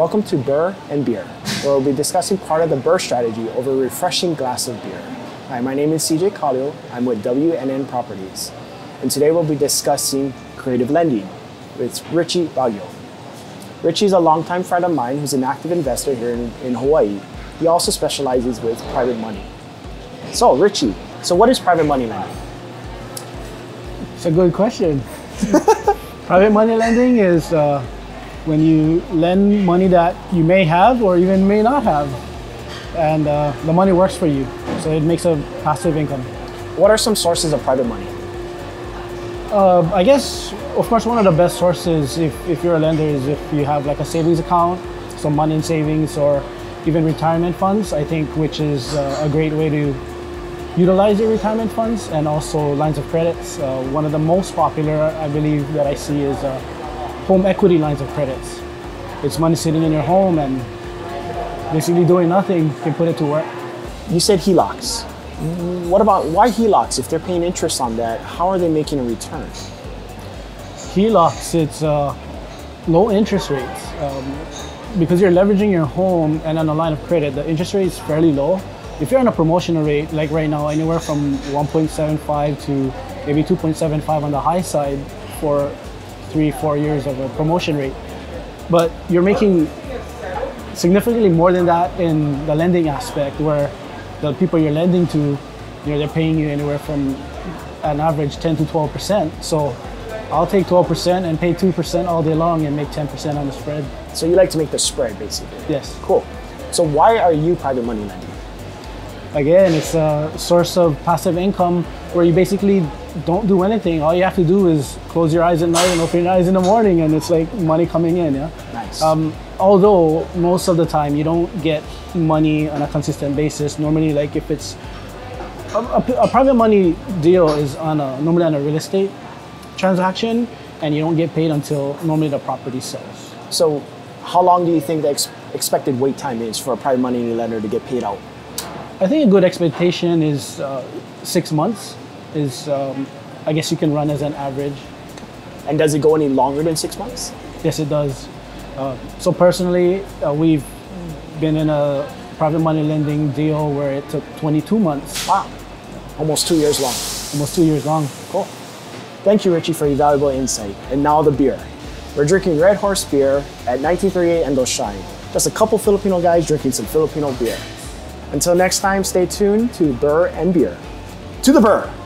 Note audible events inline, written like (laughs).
Welcome to BRRRR and Beer, where we'll be discussing part of the BRRRR strategy over a refreshing glass of beer. Hi, my name is CJ Khalil. I'm with WNN Properties. And today we'll be discussing creative lending with Richie Baguio. Richie is a longtime friend of mine who's an active investor here in, in Hawaii. He also specializes with private money. So, Richie, so what is private money lending? It's a good question. (laughs) private money lending is uh, when you lend money that you may have or even may not have, and uh, the money works for you. So it makes a passive income. What are some sources of private money? Uh, I guess, of course, one of the best sources if, if you're a lender is if you have like a savings account, some money in savings, or even retirement funds, I think, which is uh, a great way to utilize your retirement funds and also lines of credits. Uh, one of the most popular, I believe, that I see is uh, home equity lines of credits. It's money sitting in your home and basically doing nothing, you can put it to work. You said HELOCs. What about why HELOCs? If they're paying interest on that, how are they making a return? HELOCs, it's uh, low interest rates. Um, because you're leveraging your home and on a line of credit, the interest rate is fairly low. If you're on a promotional rate, like right now, anywhere from 1.75 to maybe 2.75 on the high side for three, four years of a promotion rate. But you're making significantly more than that in the lending aspect where the people you're lending to, you know, they're paying you anywhere from an average 10 to 12%. So I'll take 12% and pay 2% all day long and make 10% on the spread. So you like to make the spread, basically. Yes. Cool. So why are you private money lending? Again, it's a source of passive income where you basically don't do anything. All you have to do is close your eyes at night and open your eyes in the morning, and it's like money coming in. Yeah. Nice. Um, although most of the time you don't get money on a consistent basis. Normally, like if it's a, a, a private money deal is on a normally on a real estate transaction, and you don't get paid until normally the property sells. So how long do you think the ex- expected wait time is for a private money lender to get paid out? I think a good expectation is uh, six months. Is um, I guess you can run as an average. And does it go any longer than six months? Yes, it does. Uh, so personally, uh, we've been in a private money lending deal where it took 22 months, Wow. Almost two years long. almost two years long. Cool. Thank you, Richie, for your valuable insight. And now the beer. We're drinking Red Horse beer at 1938 Endo Shine. Just a couple Filipino guys drinking some Filipino beer. Until next time, stay tuned to BRRRR and Beer. To the BRRRR!